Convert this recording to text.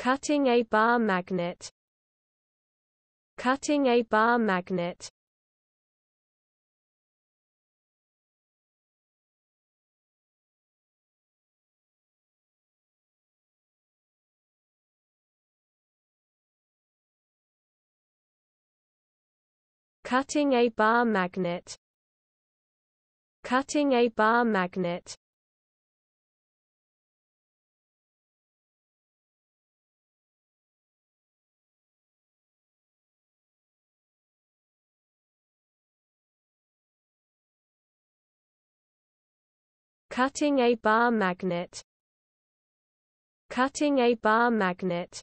Cutting a bar magnet. Cutting a bar magnet. Cutting a bar magnet. Cutting a bar magnet Cutting a bar magnet. Cutting a bar magnet